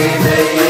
Amen.